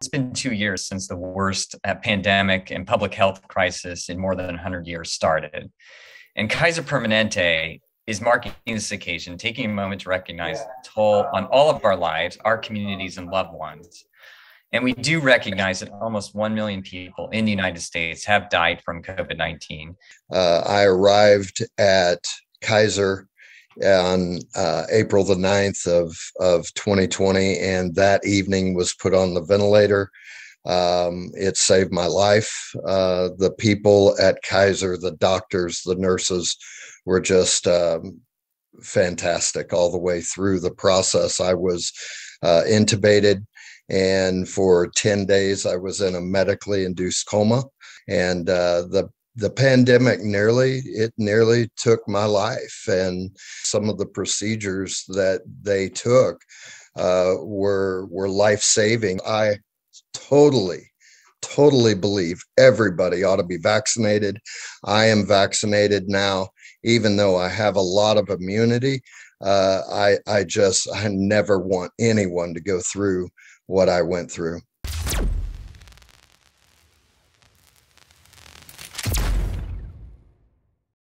It's been two years since the worst uh, pandemic and public health crisis in more than 100 years started. And Kaiser Permanente is marking this occasion, taking a moment to recognize the toll on all of our lives, our communities, and loved ones. And we do recognize that almost 1 million people in the United States have died from COVID 19. Uh, I arrived at Kaiser on uh, April the 9th of, of 2020, and that evening was put on the ventilator. Um, it saved my life. Uh, the people at Kaiser, the doctors, the nurses were just um, fantastic all the way through the process. I was uh, intubated, and for 10 days, I was in a medically induced coma. And uh, the the pandemic nearly it nearly took my life and some of the procedures that they took uh, were were life saving i totally totally believe everybody ought to be vaccinated. I am vaccinated now even though i have a lot of immunity uh, i i just i never want anyone to go through what i went through